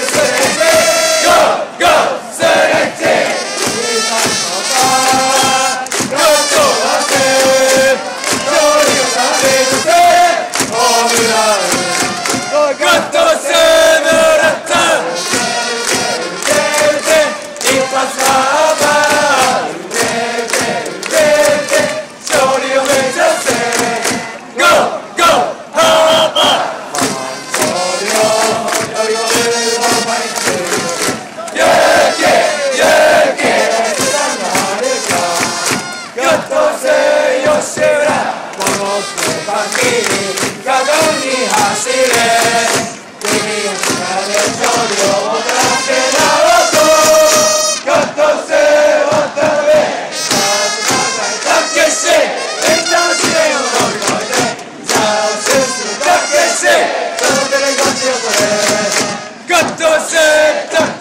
Let's go. Gata! fakiri gadoni hasire Dimi nare chorio otraje naroto Kato se otra vez Kato takese Eitasire onoikoide Zao susu takese Kato tere gachi otore Kato se takese